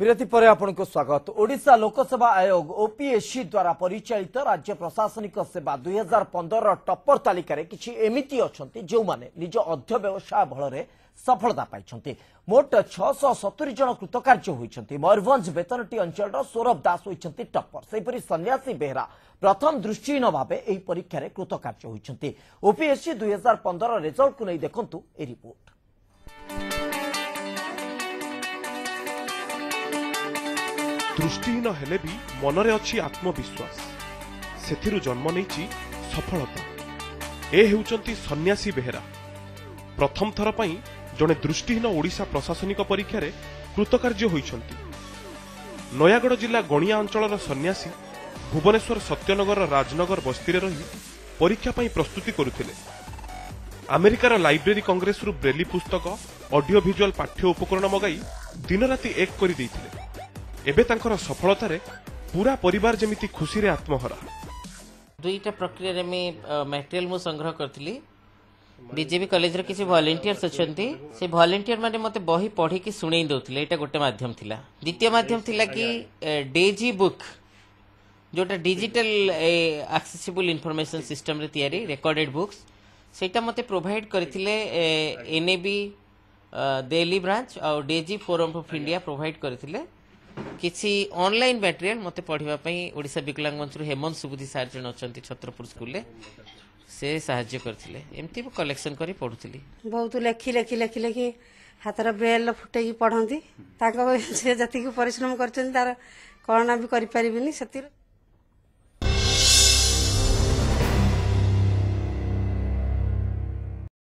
বিরতি পরে আপনার স্বাগত ওড়শা লোকসভা আয়োগ ওপিএসসি দ্বারা পরিচালিত রাজ্য প্রশাসনিক সেবা দুই হাজার পনেরো টপর তালিকার কিছু এমিতি অনেক যে নিজ অধ্য ব্যবসায় বলরে সফলতা পাইছেন মোট ছশ সতুরি জন কৃতকার্য হয়েছেন ময়ূরভঞ্জ বেতনটি অঞ্চলর সৌরভ দাস হয়েছেন টপর সেইপরি সন্ন্যাসী বেহরা প্রথম দৃষ্টিহীন ভাবে এই পরীক্ষায় কৃতকার্য হয়েছেন ওপিএসসি দুই হাজার পনেরো রেজল্ট দেখুন এই রিপোর্ট ଦୃଷ୍ଟିହୀନ ହେଲେ ବି ମନରେ ଅଛି ଆତ୍ମବିଶ୍ୱାସ ସେଥିରୁ ଜନ୍ମ ନେଇଛି ସଫଳତା ଏ ହେଉଛନ୍ତି ସନ୍ନ୍ୟାସୀ ବେହେରା ପ୍ରଥମ ଥର ପାଇଁ ଜଣେ ଦୃଷ୍ଟିହୀନ ଓଡ଼ିଶା ପ୍ରଶାସନିକ ପରୀକ୍ଷାରେ କୃତକାର୍ଯ୍ୟ ହୋଇଛନ୍ତି ନୟାଗଡ଼ ଜିଲ୍ଲା ଗଣିଆ ଅଞ୍ଚଳର ସନ୍ନ୍ୟାସୀ ଭୁବନେଶ୍ୱର ସତ୍ୟନଗରର ରାଜନଗର ବସ୍ତିରେ ରହି ପରୀକ୍ଷା ପାଇଁ ପ୍ରସ୍ତୁତି କରୁଥିଲେ ଆମେରିକାର ଲାଇବ୍ରେରୀ କଂଗ୍ରେସରୁ ବ୍ରେଲି ପୁସ୍ତକ ଅଡିଓ ଭିଜୁଆଲ୍ ପାଠ୍ୟ ଉପକରଣ ମଗାଇ ଦିନରାତି ଏକ କରିଦେଇଥିଲେ ଏବେ ତାଙ୍କର ସଫଳତାରେ ପୁରା ପରିବାର ଯେମିତି ଖୁସିରେ ଆତ୍ମହରା ଦୁଇଟା ପ୍ରକ୍ରିୟାରେ ମୁଁ ମ୍ୟାଟେରିଆଲ ମୁଁ ସଂଗ୍ରହ କରିଥିଲି ବିଜେପି କଲେଜର କିଛି ଭଲେଣ୍ଟିୟର୍ସ ଅଛନ୍ତି ସେ ଭଲେଣ୍ଟିୟର ମାନେ ମୋତେ ବହି ପଢ଼ିକି ଶୁଣେଇ ଦେଉଥିଲେ ଏଇଟା ଗୋଟେ ମାଧ୍ୟମ ଥିଲା ଦ୍ୱିତୀୟ ମାଧ୍ୟମ ଥିଲା କି ଡେଜି ବୁକ୍ ଯେଉଁଟା ଡିଜିଟାଲ ଆକ୍ସେସିବୁଲ୍ ଇନଫର୍ମେସନ୍ ସିଷ୍ଟମ୍ରେ ତିଆରି ରେକର୍ଡେଡ଼ ବୁକ୍ସ ସେଇଟା ମୋତେ ପ୍ରୋଭାଇଡ଼ କରିଥିଲେ N A B Delhi branch ଆଉ DAISY forum of India provide କରିଥିଲେ କିଛି ଅନଲାଇନ୍ ମ୍ୟାଟେରିଆଲ୍ ମୋତେ ପଢ଼ିବା ପାଇଁ ଓଡ଼ିଶା ବିକଳାଙ୍ଗ ମଞ୍ଚରୁ ହେମନ୍ତ ସୁବୁଦ୍ଧି ସାର୍ ଜଣେ ଅଛନ୍ତି ଛତ୍ରପୁର ସ୍କୁଲରେ ସେ ସାହାଯ୍ୟ କରିଥିଲେ ଏମିତି ମୁଁ କଲେକ୍ସନ୍ କରି ପଢ଼ୁଥିଲି ବହୁତ ଲେଖି ଲେଖି ଲେଖି ଲେଖି ହାତର ବ୍ରେଲ୍ ଫୁଟେଇକି ପଢ଼ନ୍ତି ତାଙ୍କ ସେ ଯେତିକି ପରିଶ୍ରମ କରିଛନ୍ତି ତାର କଳନା ବି କରିପାରିବିନି ସେଥିରେ